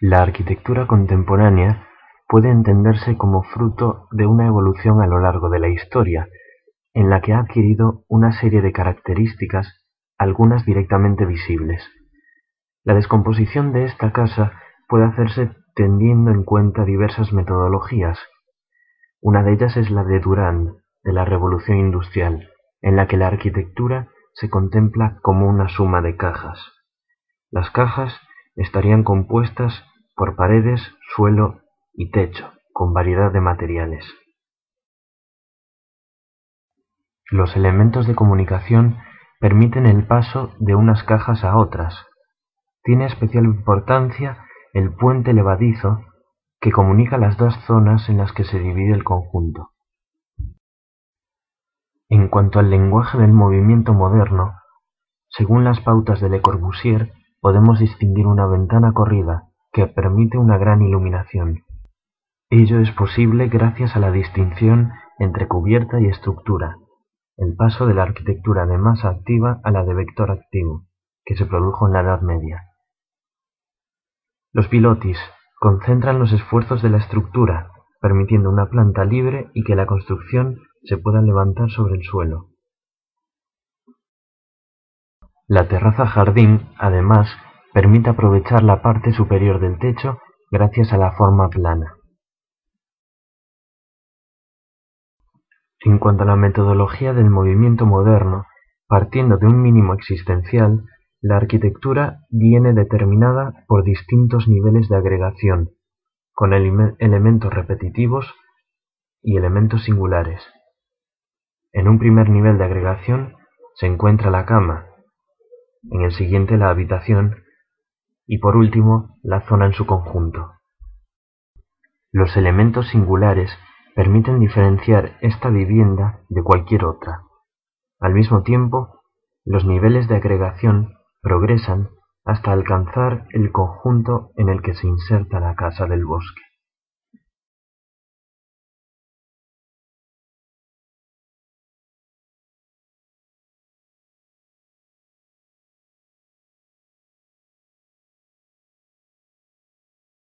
La arquitectura contemporánea puede entenderse como fruto de una evolución a lo largo de la historia, en la que ha adquirido una serie de características, algunas directamente visibles. La descomposición de esta casa puede hacerse teniendo en cuenta diversas metodologías. Una de ellas es la de Durand, de la Revolución Industrial, en la que la arquitectura se contempla como una suma de cajas. Las cajas estarían compuestas por paredes, suelo y techo, con variedad de materiales. Los elementos de comunicación permiten el paso de unas cajas a otras. Tiene especial importancia el puente levadizo que comunica las dos zonas en las que se divide el conjunto. En cuanto al lenguaje del movimiento moderno, según las pautas de Le Corbusier, podemos distinguir una ventana corrida que permite una gran iluminación. Ello es posible gracias a la distinción entre cubierta y estructura, el paso de la arquitectura de masa activa a la de vector activo, que se produjo en la Edad Media. Los pilotis concentran los esfuerzos de la estructura, permitiendo una planta libre y que la construcción se pueda levantar sobre el suelo. La terraza jardín, además, permite aprovechar la parte superior del techo gracias a la forma plana. En cuanto a la metodología del movimiento moderno, partiendo de un mínimo existencial, la arquitectura viene determinada por distintos niveles de agregación, con elementos repetitivos y elementos singulares. En un primer nivel de agregación se encuentra la cama, en el siguiente la habitación y por último la zona en su conjunto. Los elementos singulares permiten diferenciar esta vivienda de cualquier otra. Al mismo tiempo, los niveles de agregación progresan hasta alcanzar el conjunto en el que se inserta la casa del bosque.